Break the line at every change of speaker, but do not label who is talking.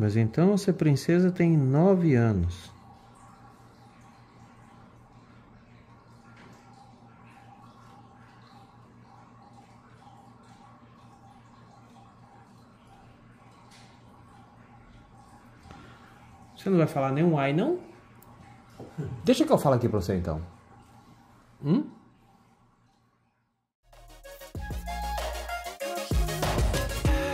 Mas então essa princesa tem nove anos. Você não vai falar nenhum ai, não?
Deixa que eu falo aqui pra você então.
Hum?